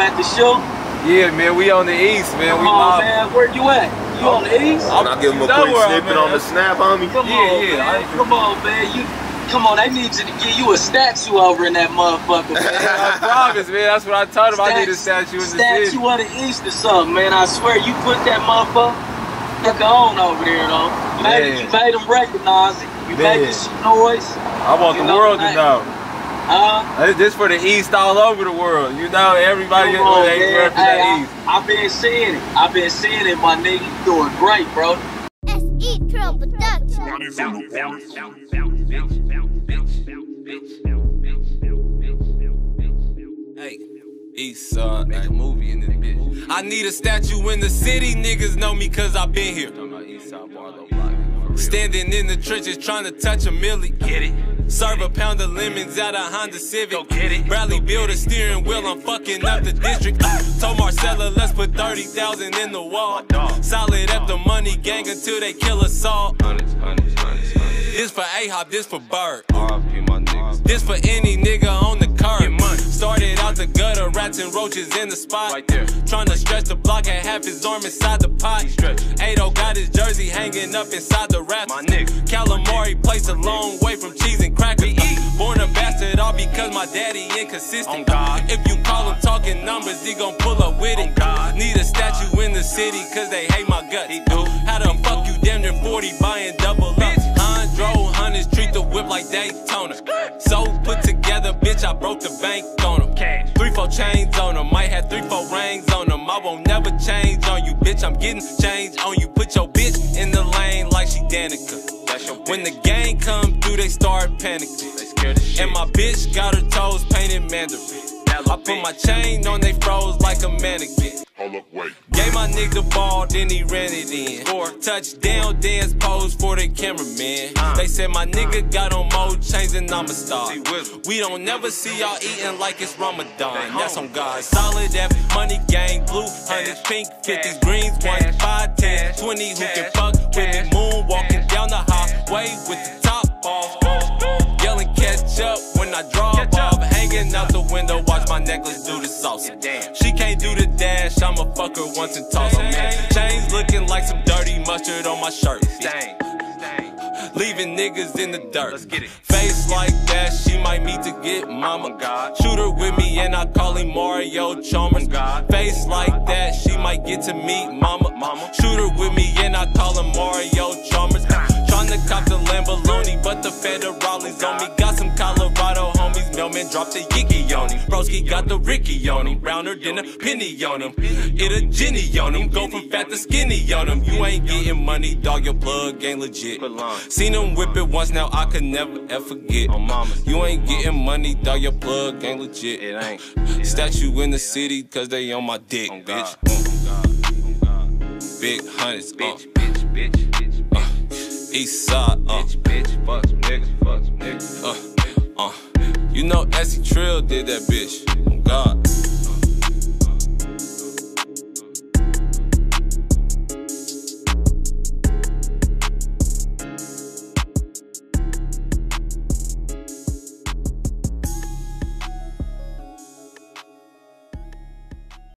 at the show? Yeah, man, we on the east, man. Come we on, live. man. Where you at? You on the east? Can I give him a You know quick where snippet at. on the snap, homie? Come Yeah, on, yeah, man. Come on, man. You come on, they need you to give you a statue over in that motherfucker, man. I promise, man. That's what I told him. I need a statue in the statue city. of the East or something, man. I swear, you put that motherfucker on over there, though. You made, Man. you made them recognize it. You Man. making some noise. I want the know, world to like- know. Huh? This for the East all over the world. You know, everybody Come get on, they man. represent Hey, I, East. I've been seeing it. I've been seeing it, my nigga. You doing great, bro. SE Trill Production. Hey, East Side, make a movie in this bitch. I need a statue in the city, niggas know me cause I been here. Standing in the trenches trying to touch a milli. Get it. Serve a pound of lemons out of Honda Civic. get it. Bradley build a steering wheel, I'm fucking up the district. Uh, told Marcella, let's put 30,000 in the wall. Solid up the money gang until they kill us all. This for A-Hop, this for Bird. This for any nigga and roaches in the spot. Right there. Trying to stretch the block, and half his arm inside the pot. Ado oh got his jersey hanging up inside the wrap. My nigga. Calamari place a long way from cheese and crackers. Born a bastard all because my daddy inconsistent. If you call him talking numbers, he gon' pull up with it. Need a statue in the city cause they hate my guts. He do. How the fuck you damn near 40 buying double up? Hydro hunters treat the whip like Daytona. So put change on you, bitch. I'm getting change on you. Put your bitch in the lane like she Danica. When the gang come through, they start panicking. And my bitch got her toes painted Mandarin. I put my chain on, they froze like a mannequin. Gave my nigga the ball, then he ran it in. Touchdown dance pose for the cameraman. They said my nigga got on more chains than I'm a star. We don't never see y'all eating like it's Ramadan. That's on God. Solid F, money gang, blue hundreds, pink fifties, greens, one, five, ten, twenty. Who can fuck with me? Moon walking down the highway with the top off. Yelling catch up when I draw off. Hanging out the window, watch my necklace do the sauce. Dash, I'ma fuck her once and toss her. Man. Chains looking like some dirty mustard on my shirt. Leaving niggas in the dirt. Let's get it. Face like that, she might meet to get mama. Oh, God. Shoot her with me and I call him Mario Chalmers. Oh, God. Face like that, she might get to meet mama. mama. Shoot her with me and I call him Mario Chalmers. Trying to cop the Lamborghini, but the federales dropped the Yiki on him. Broski got the Ricky on him, browner than a penny on him. It a Jenny on him, go from fat to skinny on him. You ain't getting money, dog, your plug ain't legit. Seen him whip it once, now I could never ever forget. You ain't getting money, dog, your plug ain't legit. It ain't. Statue in the city, cause they on my dick, bitch. Big hundreds, bitch, bitch, bitch, bitch, uh, East side, uh, bitch, bitch, did that bitch.